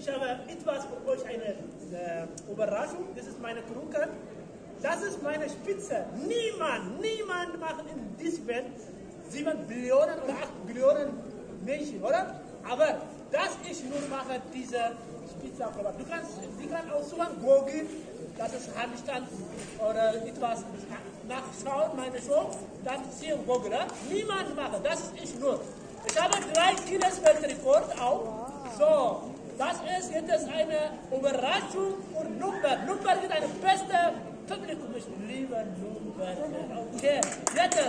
ich habe etwas für euch eine äh, Überraschung. Das ist meine Drucker. Das ist meine Spitze. Niemand, niemand macht in dieser Welt 7 Billionen oder 8 Billionen Menschen, oder? Aber dass ich nur mache, diese Spitze. Du kannst, sie kann aussuchen, Gogin, das ist Handstand oder etwas nachschauen, meine Show, dann sehen Google. Niemand macht, das ist ich nur. Ich habe drei Guinness Weltrekord auch. So, das ist jetzt eine Überraschung für Nürnberg. Nürnberg ist eine beste Publikum. Ich liebe Nürnberg. Okay, jetzt.